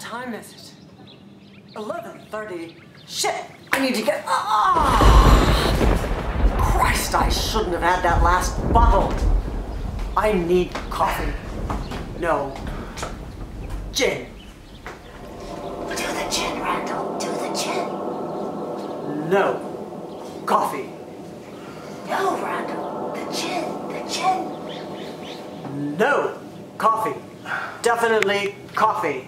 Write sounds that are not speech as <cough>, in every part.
time is it? 11.30? Shit! I need to get... Ah! Christ, I shouldn't have had that last bottle. I need coffee. No. Gin. Do the gin, Randall. Do the gin. No. Coffee. No, Randall. The gin. The gin. No. Coffee. Definitely coffee.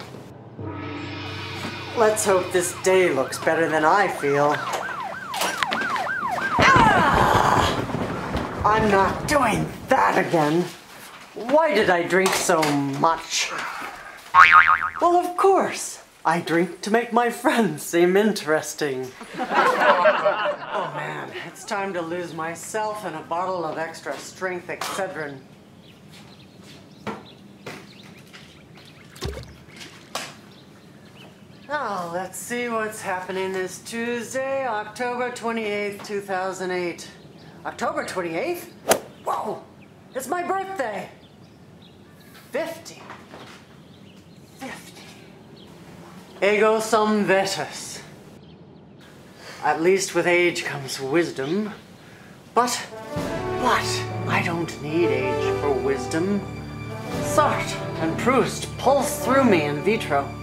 Let's hope this day looks better than I feel. Ah! I'm not doing that again. Why did I drink so much? Well, of course. I drink to make my friends seem interesting. oh man, it's time to lose myself in a bottle of extra strength Excedrin. Oh, let's see what's happening this Tuesday, October 28th, 2008. October 28th? Whoa! It's my birthday! 50. 50. Ego sum vetus. At least with age comes wisdom. But, but, I don't need age for wisdom. Sartre and Proust pulse through me in vitro.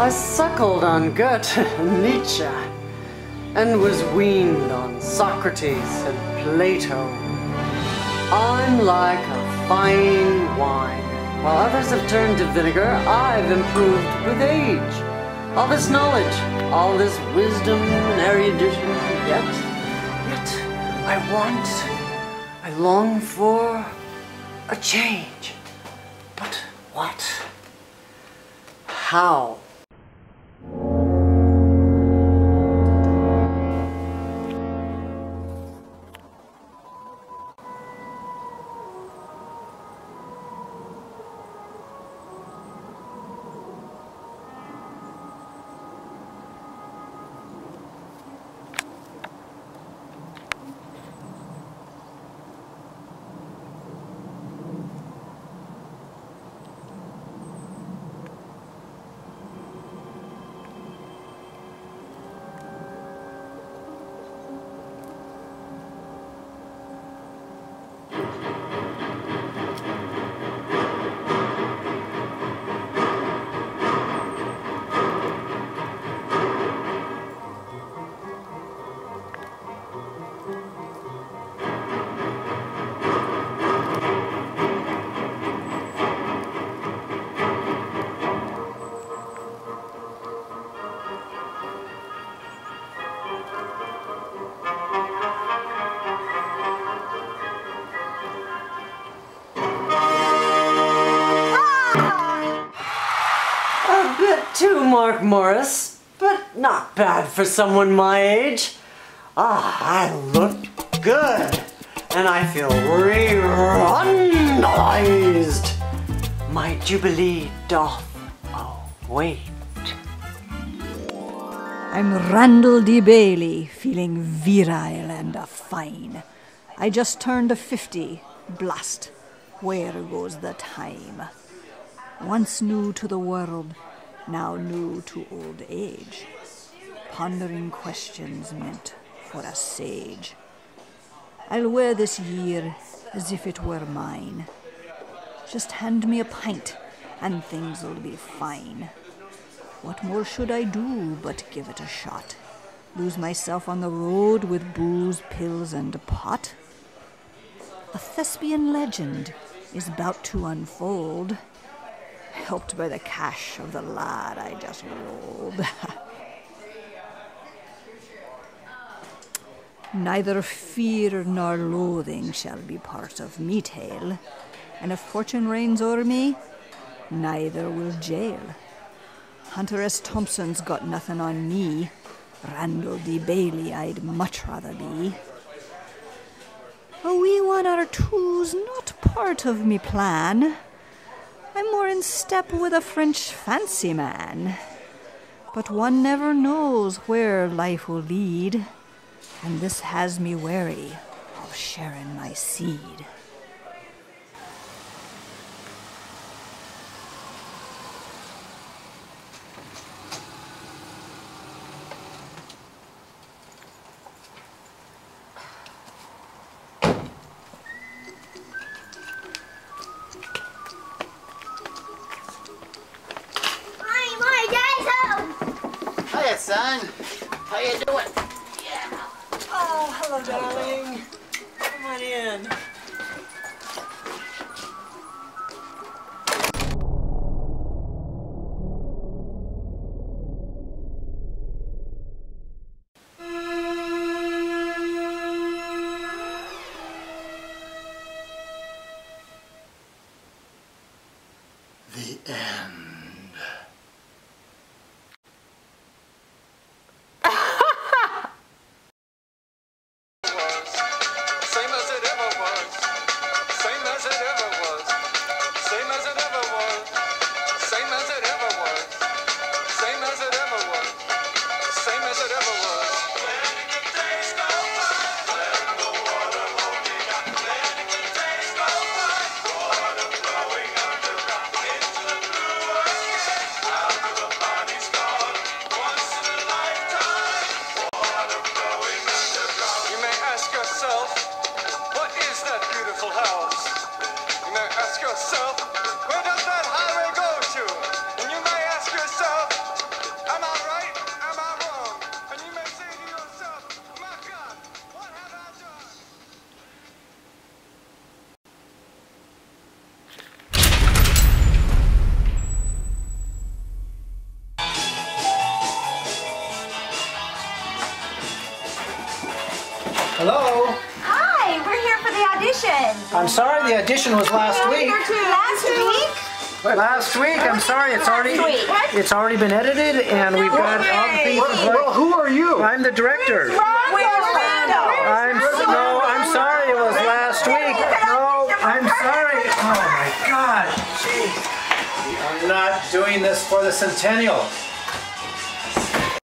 I suckled on Goethe and <laughs> Nietzsche, and was weaned on Socrates and Plato. I'm like a fine wine. While others have turned to vinegar, I've improved with age. All this knowledge, all this wisdom and erudition, yet, yet, I want, I long for a change. But what? How? Too Mark Morris, but not bad for someone my age. Ah, I look good, and I feel revitalized. My jubilee doth await. I'm Randall D. Bailey, feeling virile and fine. I just turned a 50. Blast. Where goes the time? Once new to the world, now new to old age. Pondering questions meant for a sage. I'll wear this year as if it were mine. Just hand me a pint, and things'll be fine. What more should I do but give it a shot? Lose myself on the road with booze, pills, and pot? A thespian legend is about to unfold, helped by the cash of the lad I just rolled. <laughs> Neither fear nor loathing shall be part of me tale, and if fortune reigns o'er me, neither will jail. Hunter S. Thompson's got nothing on me. Randall D. Bailey I'd much rather be. A wee one or two's not part of me plan. I'm more in step with a French fancy man. But one never knows where life will lead, and this has me wary of sharing my seed. You doing? Oh, hello, darling. Come on in. The end. Hello. Hi, we're here for the audition. I'm sorry the audition was last week. Last week? Last week. I'm sorry. It's already it's already been edited and we've got all the things. Well, who are you? I'm the director. Where's Randall? I'm no. I'm sorry. It was last week. No. I'm sorry. Oh my God. Jeez. I'm not doing this for the centennial.